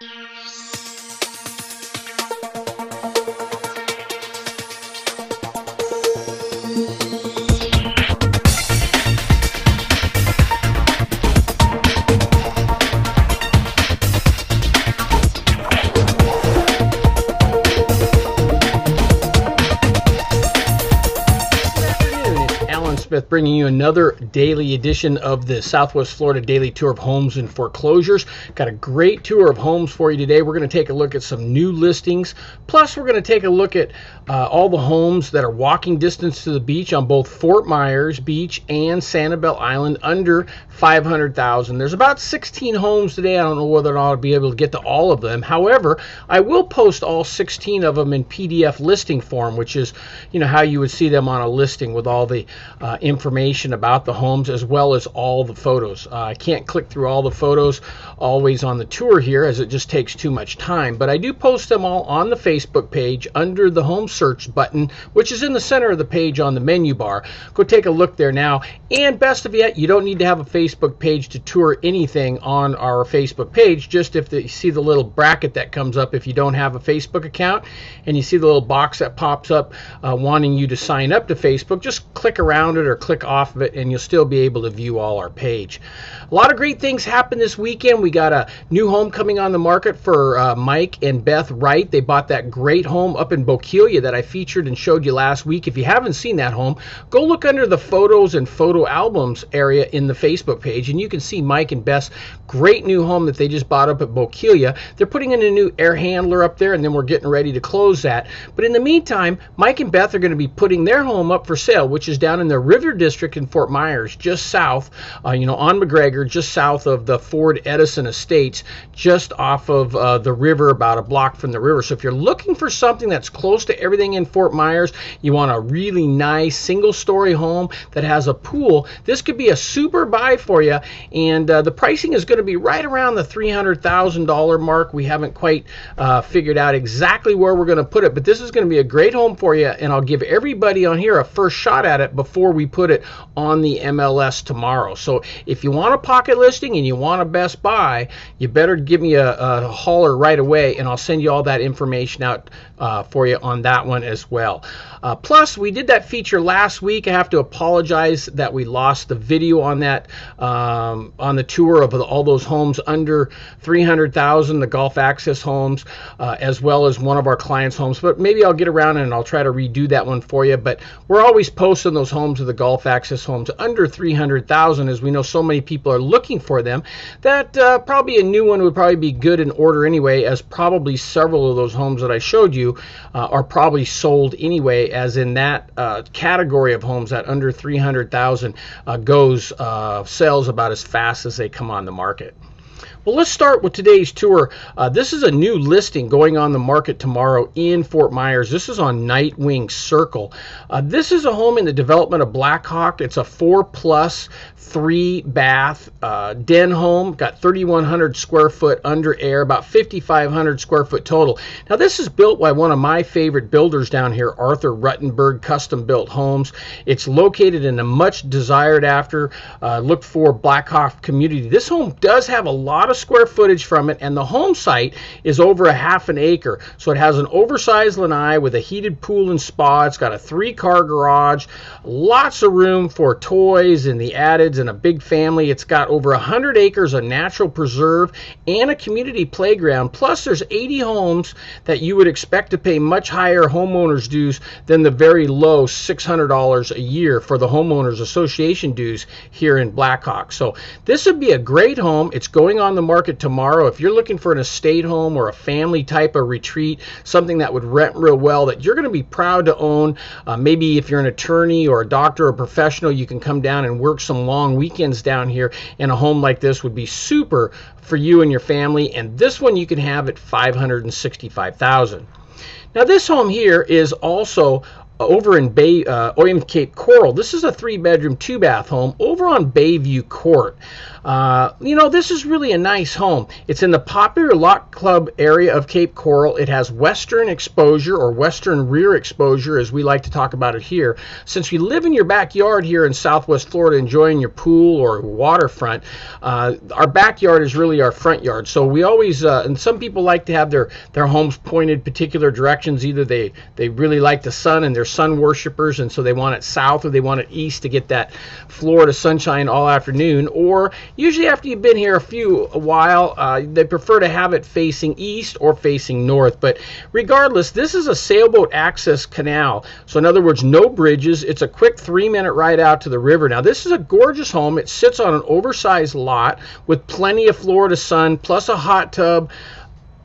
Yeah. Bringing you another daily edition of the Southwest Florida Daily Tour of Homes and Foreclosures. Got a great tour of homes for you today. We're going to take a look at some new listings. Plus, we're going to take a look at uh, all the homes that are walking distance to the beach on both Fort Myers Beach and Sanibel Island under 500,000. There's about 16 homes today. I don't know whether or not I'll be able to get to all of them. However, I will post all 16 of them in PDF listing form, which is, you know, how you would see them on a listing with all the uh, information about the homes as well as all the photos. Uh, I can't click through all the photos always on the tour here as it just takes too much time, but I do post them all on the Facebook page under the home search button, which is in the center of the page on the menu bar. Go take a look there now. And best of yet, you don't need to have a Facebook page to tour anything on our Facebook page. Just if the, you see the little bracket that comes up if you don't have a Facebook account and you see the little box that pops up uh, wanting you to sign up to Facebook, just click around it or click off of it and you'll still be able to view all our page. A lot of great things happened this weekend. We got a new home coming on the market for uh, Mike and Beth Wright. They bought that great home up in Bokeelia that I featured and showed you last week. If you haven't seen that home, go look under the photos and photo albums area in the Facebook page and you can see Mike and Beth's great new home that they just bought up at Bokeelia. They're putting in a new air handler up there and then we're getting ready to close that. But in the meantime, Mike and Beth are going to be putting their home up for sale, which is down in the River District in Fort Myers, just south, uh, you know, on McGregor, just south of the Ford Edison Estates, just off of uh, the river, about a block from the river. So if you're looking for something that's close to everything in Fort Myers, you want a really nice single story home that has a pool, this could be a super buy for you. And uh, the pricing is going to be right around the $300,000 mark. We haven't quite uh, figured out exactly where we're going to put it, but this is going to be a great home for you. And I'll give everybody on here a first shot at it before we put it on the MLS tomorrow. So if you want a pocket listing and you want a best buy, you better give me a, a holler right away and I'll send you all that information out uh, for you on that one as well. Uh, plus, we did that feature last week. I have to apologize that we lost the video on that um, on the tour of all those homes under 300,000, the Gulf Access homes, uh, as well as one of our clients' homes. But maybe I'll get around and I'll try to redo that one for you. But we're always posting those homes of the Gulf Access homes under 300,000, as we know so many people are looking for them. That uh, probably a new one would probably be good in order anyway, as probably several of those homes that I showed you uh, are probably sold anyway, as in that uh, category of homes that under 300,000 uh, goes uh, sells about as fast as they come on the market. Well, let's start with today's tour. Uh, this is a new listing going on the market tomorrow in Fort Myers. This is on Nightwing Circle. Uh, this is a home in the development of Blackhawk. It's a four plus three bath uh, den home, got 3,100 square foot under air, about 5,500 square foot total. Now, this is built by one of my favorite builders down here, Arthur Rutenberg Custom Built Homes. It's located in a much desired after, uh, looked for Blackhawk community. This home does have a lot of square footage from it, and the home site is over a half an acre. So it has an oversized lanai with a heated pool and spa. It's got a three car garage, lots of room for toys and the addeds and a big family. It's got over 100 acres of natural preserve and a community playground. Plus, there's 80 homes that you would expect to pay much higher homeowners dues than the very low $600 a year for the homeowners association dues here in Blackhawk. So this would be a great home. It's going on the market tomorrow. If you're looking for an estate home or a family type of retreat, something that would rent real well that you're going to be proud to own, uh, maybe if you're an attorney or a doctor or professional, you can come down and work some long weekends down here and a home like this would be super for you and your family and this one you can have at 565,000. Now this home here is also over in Bay, uh, Oyam Cape Coral. This is a three bedroom, two bath home over on Bayview Court. Uh, you know, this is really a nice home. It's in the popular Yacht Club area of Cape Coral. It has western exposure or western rear exposure, as we like to talk about it here. Since you live in your backyard here in Southwest Florida, enjoying your pool or waterfront, uh, our backyard is really our front yard. So we always, uh, and some people like to have their their homes pointed particular directions. Either they they really like the sun and they're sun worshippers, and so they want it south, or they want it east to get that Florida sunshine all afternoon, or Usually after you've been here a few a while, uh, they prefer to have it facing east or facing north. But regardless, this is a sailboat access canal. So in other words, no bridges. It's a quick three-minute ride out to the river. Now this is a gorgeous home. It sits on an oversized lot with plenty of Florida sun, plus a hot tub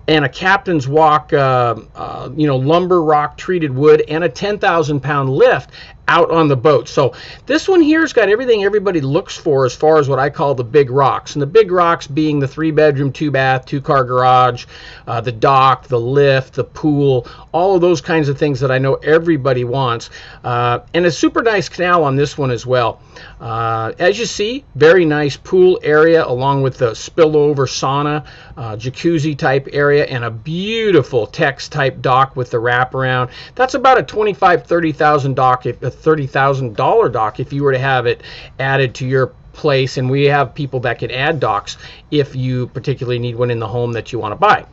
and a captain's walk, uh, uh, you know, lumber rock treated wood, and a 10,000 pound lift out on the boat. So this one here's got everything everybody looks for as far as what I call the big rocks. And the big rocks being the three bedroom, two bath, two car garage, uh, the dock, the lift, the pool, all of those kinds of things that I know everybody wants. Uh, and a super nice canal on this one as well. Uh, as you see, very nice pool area along with the spillover sauna, uh, jacuzzi type area, and a beautiful Trex type dock with the wraparound. That's about a 25, 30,000 dock, if, $30,000 dock if you were to have it added to your place. And we have people that can add docks if you particularly need one in the home that you want to buy.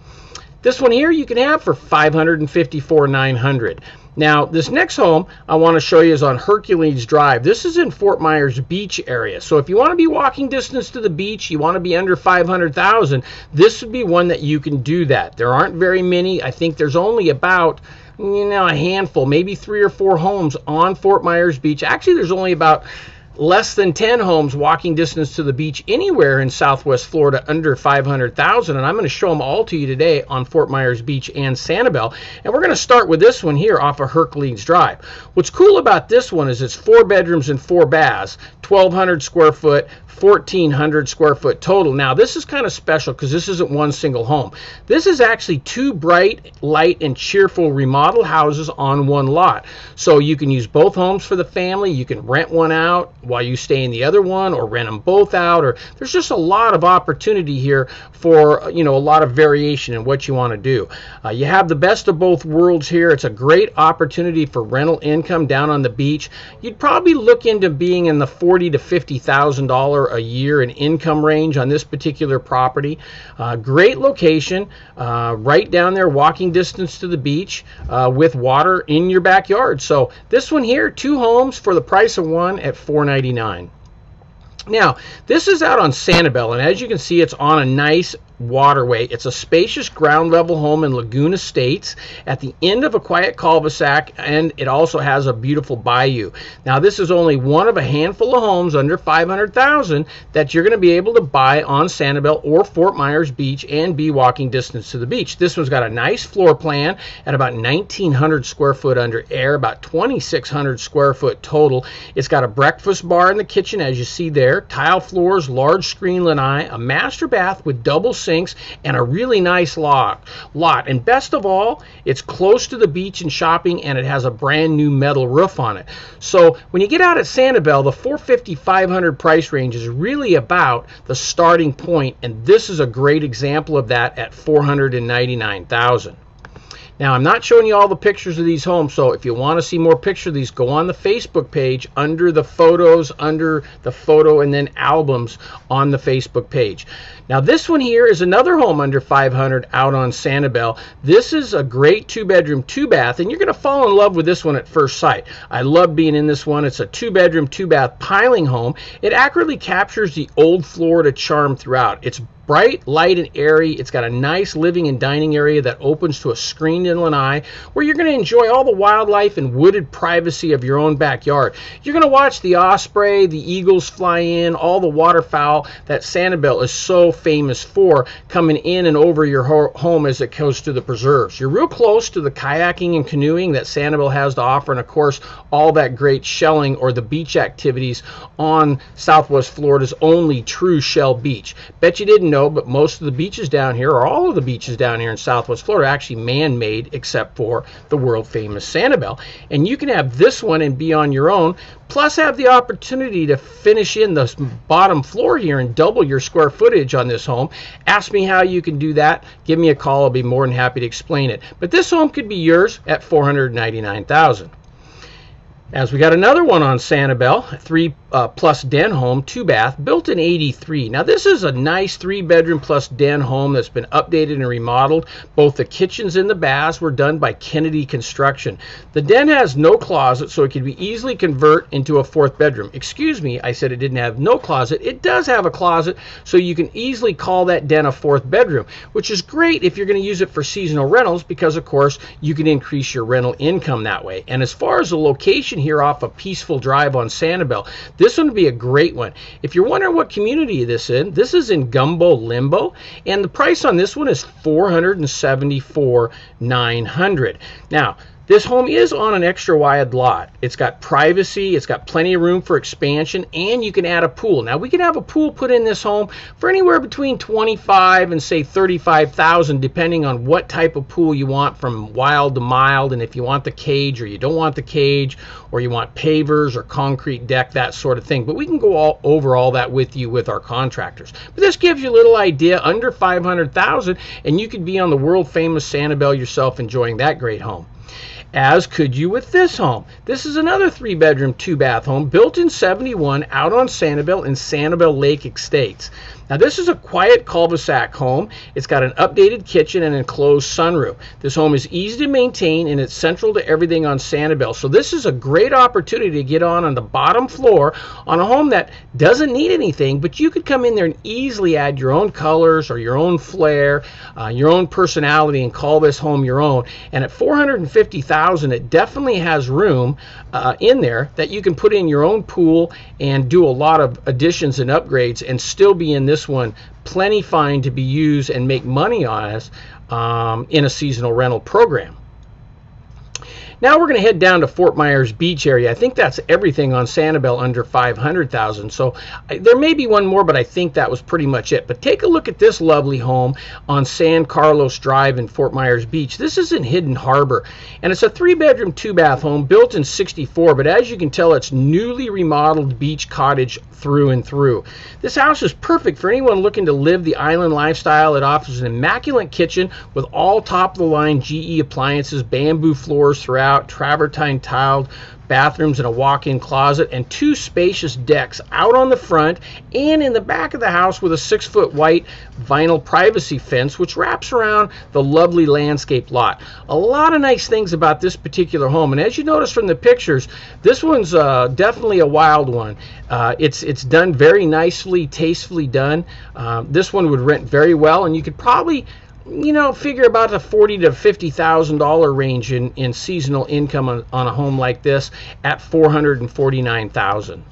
This one here you can have for 554 900 now, this next home I want to show you is on Hercules Drive. This is in Fort Myers Beach area. So if you want to be walking distance to the beach, you want to be under 500,000, this would be one that you can do that. There aren't very many. I think there's only about you know a handful, maybe 3 or 4 homes on Fort Myers Beach. Actually, there's only about less than 10 homes walking distance to the beach anywhere in southwest Florida under 500,000 and I'm going to show them all to you today on Fort Myers Beach and Sanibel and we're going to start with this one here off of Hercules Drive. What's cool about this one is it's four bedrooms and four baths 1200 square foot 1400 square foot total. Now, this is kind of special because this isn't one single home. This is actually two bright, light, and cheerful remodel houses on one lot. So you can use both homes for the family. You can rent one out while you stay in the other one or rent them both out. Or there's just a lot of opportunity here for, you know, a lot of variation in what you want to do. Uh, you have the best of both worlds here. It's a great opportunity for rental income down on the beach. You'd probably look into being in the forty to fifty thousand dollar a year in income range on this particular property. Uh, great location, uh, right down there, walking distance to the beach uh, with water in your backyard. So this one here, two homes for the price of one at 499. Now, this is out on Sanibel, and as you can see, it's on a nice waterway. It's a spacious ground level home in Laguna Estates at the end of a quiet cul-de-sac and it also has a beautiful bayou. Now this is only one of a handful of homes under 500,000 that you're going to be able to buy on Sanibel or Fort Myers Beach and be walking distance to the beach. This one's got a nice floor plan at about 1900 square foot under air, about 2600 square foot total. It's got a breakfast bar in the kitchen as you see there, tile floors, large screen lanai, a master bath with double sinks, and a really nice lot. lot. And best of all, it's close to the beach and shopping, and it has a brand new metal roof on it. So when you get out at Sanibel, the 450 500 price range is really about the starting point, and this is a great example of that at 499,000. Now, I'm not showing you all the pictures of these homes, so if you want to see more pictures of these, go on the Facebook page under the photos, under the photo, and then albums on the Facebook page. Now, this one here is another home under 500 out on Sanibel. This is a great two bedroom, two bath, and you're going to fall in love with this one at first sight. I love being in this one. It's a two bedroom, two bath piling home. It accurately captures the old Florida charm throughout. It's bright, light, and airy. It's got a nice living and dining area that opens to a screened in lanai where you're going to enjoy all the wildlife and wooded privacy of your own backyard. You're going to watch the osprey, the eagles fly in, all the waterfowl that Sanibel is so famous for coming in and over your ho home as it goes to the preserves. You're real close to the kayaking and canoeing that Sanibel has to offer, and of course, all that great shelling or the beach activities on Southwest Florida's only true shell beach. Bet you didn't know know, but most of the beaches down here, or all of the beaches down here in Southwest Florida, are actually man-made, except for the world-famous Sanibel. And you can have this one and be on your own, plus have the opportunity to finish in the bottom floor here and double your square footage on this home. Ask me how you can do that. Give me a call. I'll be more than happy to explain it. But this home could be yours at 499,000. As we got another one on Sanibel, three uh, plus den home, two bath, built in 83. Now this is a nice three bedroom plus den home that's been updated and remodeled. Both the kitchens and the baths were done by Kennedy Construction. The den has no closet, so it can be easily convert into a fourth bedroom. Excuse me, I said it didn't have no closet. It does have a closet, so you can easily call that den a fourth bedroom, which is great if you're going to use it for seasonal rentals because, of course, you can increase your rental income that way. And as far as the location here off a peaceful drive on Sanibel. This one would be a great one. If you're wondering what community this is in, this is in Gumbo Limbo, and the price on this one is 474 900 Now, this home is on an extra wide lot. It's got privacy, it's got plenty of room for expansion, and you can add a pool. Now we can have a pool put in this home for anywhere between 25 and say 35,000 depending on what type of pool you want from wild to mild and if you want the cage or you don't want the cage or you want pavers or concrete deck that sort of thing. But we can go all over all that with you with our contractors. But this gives you a little idea under 500,000 and you could be on the world famous Sanibel yourself enjoying that great home as could you with this home. This is another three bedroom, two bath home built in 71 out on Sanibel in Sanibel Lake Estates. Now this is a quiet cul-de-sac home. It's got an updated kitchen and enclosed sunroof. This home is easy to maintain and it's central to everything on Sanibel. So this is a great opportunity to get on on the bottom floor on a home that doesn't need anything, but you could come in there and easily add your own colors or your own flair, uh, your own personality and call this home your own. And at 450,000, it definitely has room uh, in there that you can put in your own pool and do a lot of additions and upgrades and still be in this this one plenty fine to be used and make money on us um, in a seasonal rental program. Now we're going to head down to Fort Myers Beach area. I think that's everything on Sanibel under 500,000. So I, there may be one more, but I think that was pretty much it. But take a look at this lovely home on San Carlos Drive in Fort Myers Beach. This is in Hidden Harbor, and it's a three-bedroom, two-bath home built in 64. But as you can tell, it's newly remodeled beach cottage through and through. This house is perfect for anyone looking to live the island lifestyle. It offers an immaculate kitchen with all top-of-the-line GE appliances, bamboo floors throughout travertine tiled bathrooms and a walk-in closet and two spacious decks out on the front and in the back of the house with a six foot white vinyl privacy fence which wraps around the lovely landscape lot. A lot of nice things about this particular home and as you notice from the pictures this one's uh, definitely a wild one. Uh, it's it's done very nicely tastefully done. Uh, this one would rent very well and you could probably you know, figure about the forty to fifty thousand dollar range in, in seasonal income on, on a home like this at four hundred and forty nine thousand.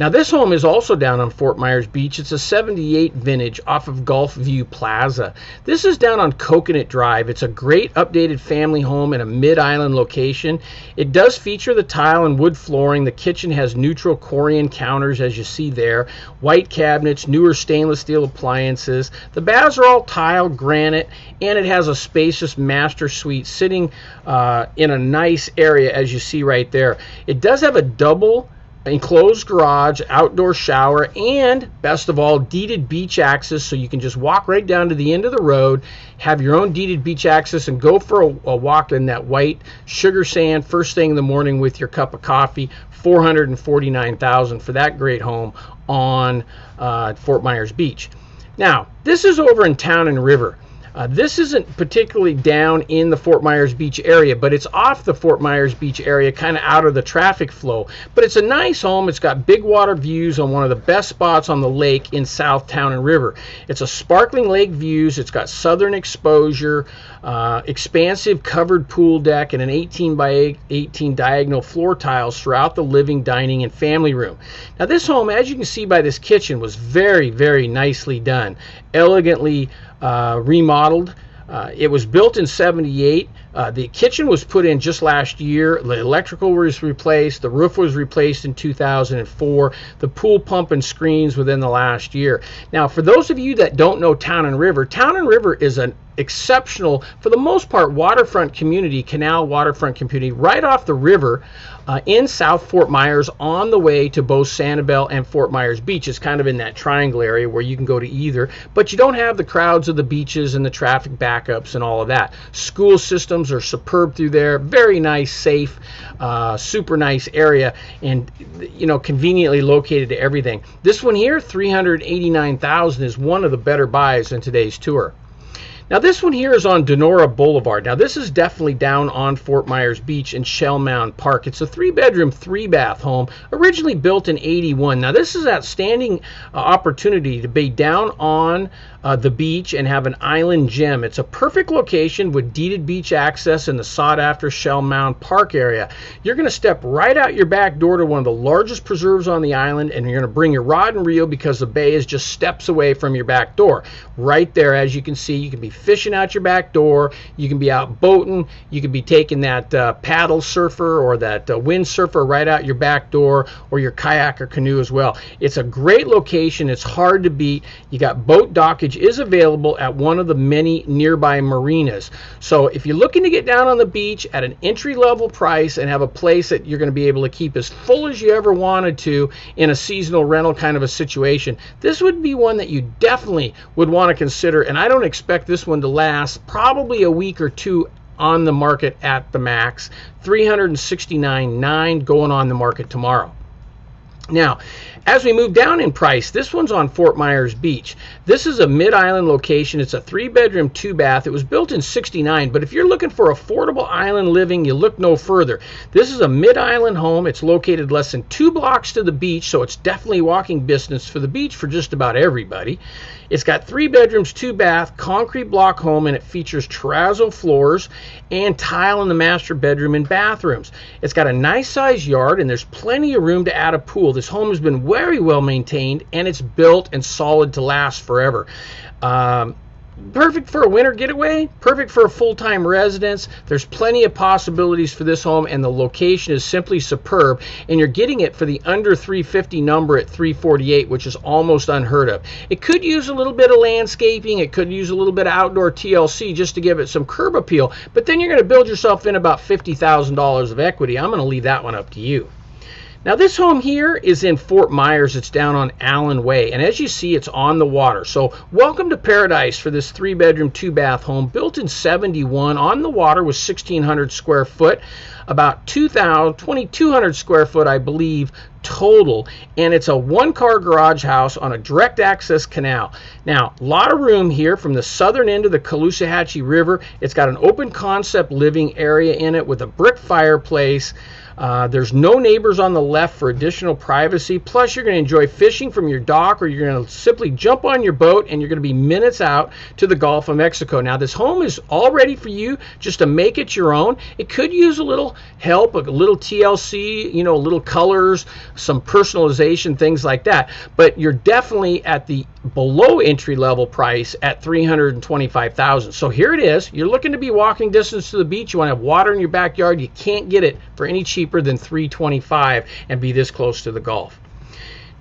Now this home is also down on Fort Myers Beach. It's a 78 vintage off of Gulf View Plaza. This is down on Coconut Drive. It's a great updated family home in a mid-island location. It does feature the tile and wood flooring. The kitchen has neutral Corian counters as you see there, white cabinets, newer stainless steel appliances. The baths are all tile, granite, and it has a spacious master suite sitting uh, in a nice area as you see right there. It does have a double enclosed garage, outdoor shower, and best of all, deeded beach access so you can just walk right down to the end of the road, have your own deeded beach access, and go for a, a walk in that white sugar sand first thing in the morning with your cup of coffee. 449,000 for that great home on uh, Fort Myers Beach. Now, this is over in Town and River. Uh, this isn't particularly down in the Fort Myers Beach area, but it's off the Fort Myers Beach area, kind of out of the traffic flow. But it's a nice home. It's got big water views on one of the best spots on the lake in South Town and River. It's a sparkling lake views. It's got southern exposure, uh, expansive covered pool deck, and an 18 by 18 diagonal floor tiles throughout the living, dining, and family room. Now, this home, as you can see by this kitchen, was very, very nicely done, elegantly remodeled. Uh, it was built in 78. Uh, the kitchen was put in just last year. The electrical was replaced. The roof was replaced in 2004. The pool pump and screens within the last year. Now, for those of you that don't know Town and River, Town and River is an exceptional, for the most part, waterfront community, canal waterfront community, right off the river uh, in South Fort Myers on the way to both Sanibel and Fort Myers Beach. It's kind of in that triangle area where you can go to either, but you don't have the crowds of the beaches and the traffic backups and all of that. School systems are superb through there, very nice, safe, uh, super nice area, and you know conveniently located to everything. This one here, 389,000, is one of the better buys in today's tour. Now this one here is on Donora Boulevard. Now this is definitely down on Fort Myers Beach in Shell Mound Park. It's a three bedroom, three bath home, originally built in 81. Now this is an outstanding uh, opportunity to be down on uh, the beach and have an island gym. It's a perfect location with deeded beach access in the sought after Shell Mound Park area. You're going to step right out your back door to one of the largest preserves on the island and you're going to bring your rod and reel because the bay is just steps away from your back door. Right there, as you can see, you can be fishing out your back door, you can be out boating, you can be taking that uh, paddle surfer or that uh, wind surfer right out your back door or your kayak or canoe as well. It's a great location, it's hard to beat. You got boat dockage is available at one of the many nearby marinas. So if you're looking to get down on the beach at an entry level price and have a place that you're going to be able to keep as full as you ever wanted to in a seasonal rental kind of a situation, this would be one that you definitely would want to consider. And I don't expect this one to last probably a week or two on the market at the max. 369.9 going on the market tomorrow. Now, as we move down in price, this one's on Fort Myers Beach. This is a mid island location. It's a three bedroom, two bath. It was built in 69, but if you're looking for affordable island living, you look no further. This is a mid island home. It's located less than two blocks to the beach, so it's definitely walking distance for the beach for just about everybody. It's got three bedrooms, two bath, concrete block home, and it features terrazzo floors and tile in the master bedroom and bathrooms. It's got a nice sized yard, and there's plenty of room to add a pool. This home has been very well maintained, and it's built and solid to last forever. Um, perfect for a winter getaway, perfect for a full-time residence. There's plenty of possibilities for this home and the location is simply superb and you're getting it for the under 350 number at 348 which is almost unheard of. It could use a little bit of landscaping, it could use a little bit of outdoor TLC just to give it some curb appeal, but then you're going to build yourself in about $50,000 of equity. I'm going to leave that one up to you. Now this home here is in Fort Myers. It's down on Allen Way. And as you see, it's on the water. So welcome to paradise for this three bedroom, two bath home built in 71 on the water with 1600 square foot, about 2200 square foot, I believe, total. And it's a one car garage house on a direct access canal. Now, a lot of room here from the southern end of the Caloosahatchee River. It's got an open concept living area in it with a brick fireplace. Uh, there's no neighbors on the left for additional privacy. Plus, you're going to enjoy fishing from your dock, or you're going to simply jump on your boat and you're going to be minutes out to the Gulf of Mexico. Now, this home is all ready for you just to make it your own. It could use a little help, a little TLC, you know, little colors, some personalization, things like that. But you're definitely at the below entry level price at 325,000. So here it is. You're looking to be walking distance to the beach. You want to have water in your backyard. You can't get it for any than 325 and be this close to the Gulf.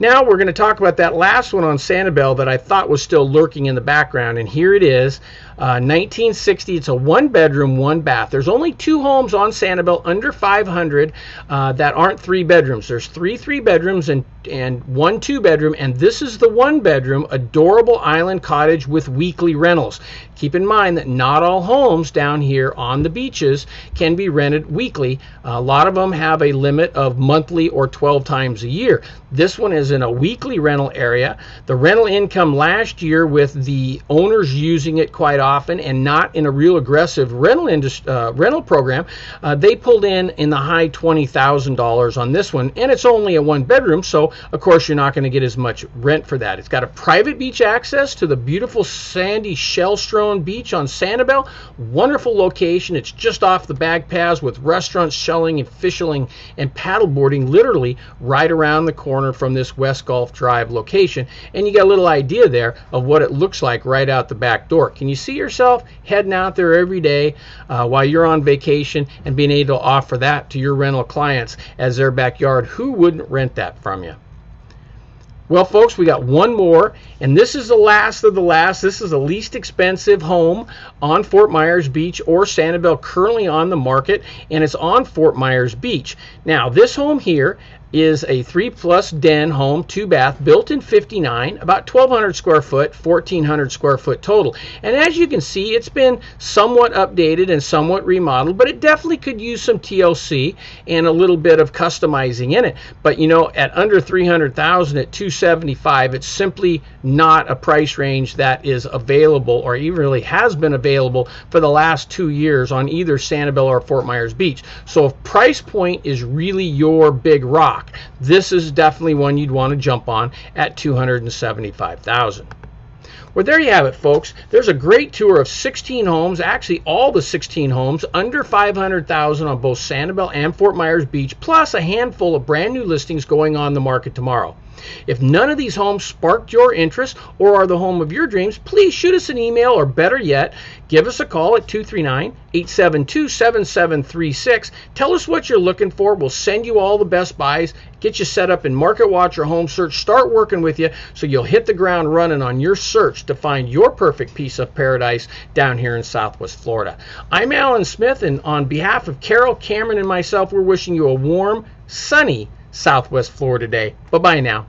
Now we're going to talk about that last one on Sanibel that I thought was still lurking in the background, and here it is. Uh, 1960. It's a one bedroom, one bath. There's only two homes on Sanibel under 500 uh, that aren't three bedrooms. There's three three bedrooms and and one two bedroom, and this is the one bedroom, adorable island cottage with weekly rentals. Keep in mind that not all homes down here on the beaches can be rented weekly. A lot of them have a limit of monthly or 12 times a year. This one is in a weekly rental area. The rental income last year, with the owners using it quite often often and not in a real aggressive rental industry, uh, rental program, uh, they pulled in in the high twenty thousand dollars on this one, and it's only a one bedroom, so of course you're not going to get as much rent for that. It's got a private beach access to the beautiful sandy shell-strewn beach on Sanibel. Wonderful location. It's just off the bag paths with restaurants, shelling and fishing and paddleboarding literally right around the corner from this West Gulf Drive location. And you get a little idea there of what it looks like right out the back door. Can you see yourself heading out there every day uh, while you're on vacation and being able to offer that to your rental clients as their backyard? Who wouldn't rent that from you? Well, folks, we got one more, and this is the last of the last. This is the least expensive home on Fort Myers Beach or Sanibel currently on the market, and it's on Fort Myers Beach. Now, this home here is a three plus den home, two bath, built in 59, about 1,200 square foot, 1,400 square foot total. And as you can see, it's been somewhat updated and somewhat remodeled, but it definitely could use some TLC and a little bit of customizing in it. But you know, at under 300,000 at 275, it's simply not a price range that is available or even really has been available for the last two years on either Sanibel or Fort Myers Beach. So if price point is really your big rock, this is definitely one you'd want to jump on at 275,000. Well, there you have it, folks. There's a great tour of 16 homes, actually all the 16 homes under 500,000 on both Sanibel and Fort Myers Beach, plus a handful of brand new listings going on the market tomorrow. If none of these homes sparked your interest or are the home of your dreams, please shoot us an email or better yet, give us a call at 239 872 7736. Tell us what you're looking for. We'll send you all the best buys, get you set up in Market Watch or Home Search, start working with you so you'll hit the ground running on your search to find your perfect piece of paradise down here in Southwest Florida. I'm Allen Smith, and on behalf of Carol, Cameron, and myself, we're wishing you a warm, sunny, Southwest Florida day. Bye bye now.